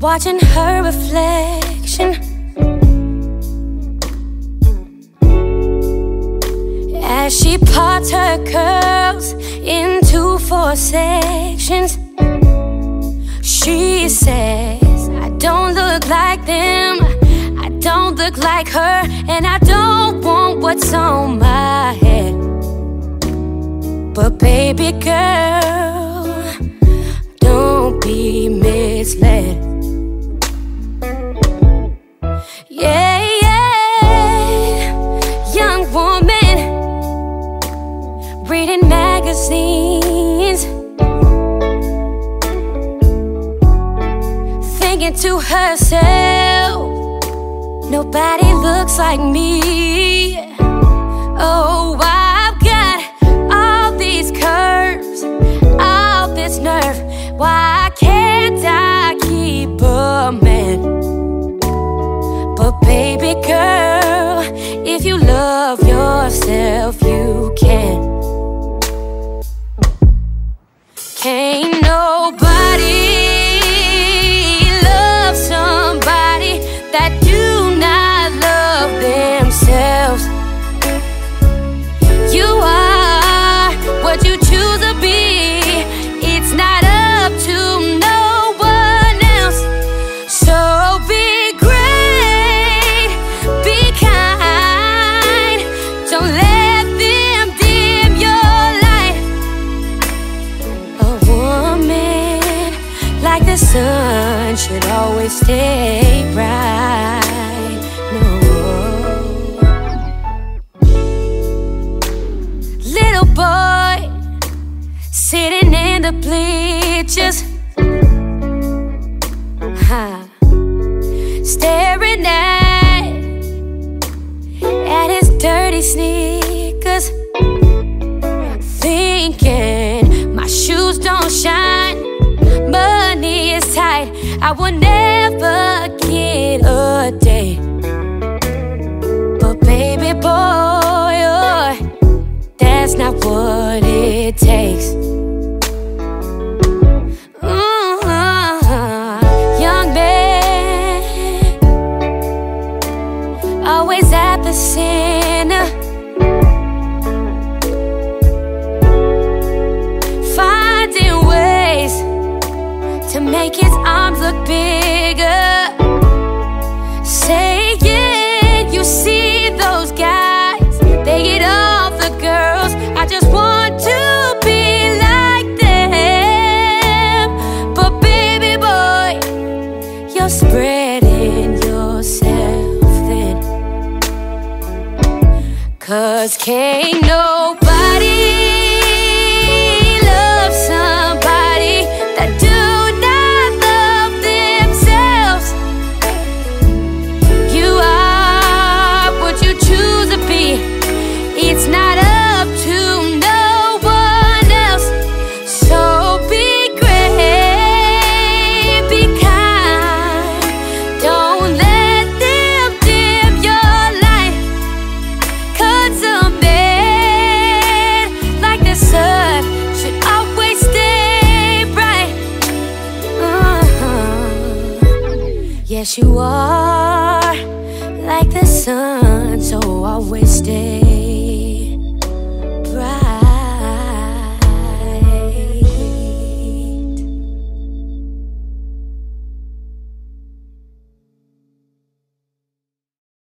watching her reflection. As she parts her curls into four sections, she says, I don't look like them, I don't look like her, and I don't want what's on my head. But baby girl, to herself, nobody looks like me. Should always stay bright. No. Little boy sitting in the bleachers, staring at at his dirty sneakers, thinking my shoes don't shine, I will never get a day. But baby boy, oh, that's not what it takes. Make his arms look bigger. Say Saying you see those guys, they get off the girls. I just want to be like them. But baby boy, you're spreading yourself thin. Cause can't nobody Yes, you are like the sun, so always stay.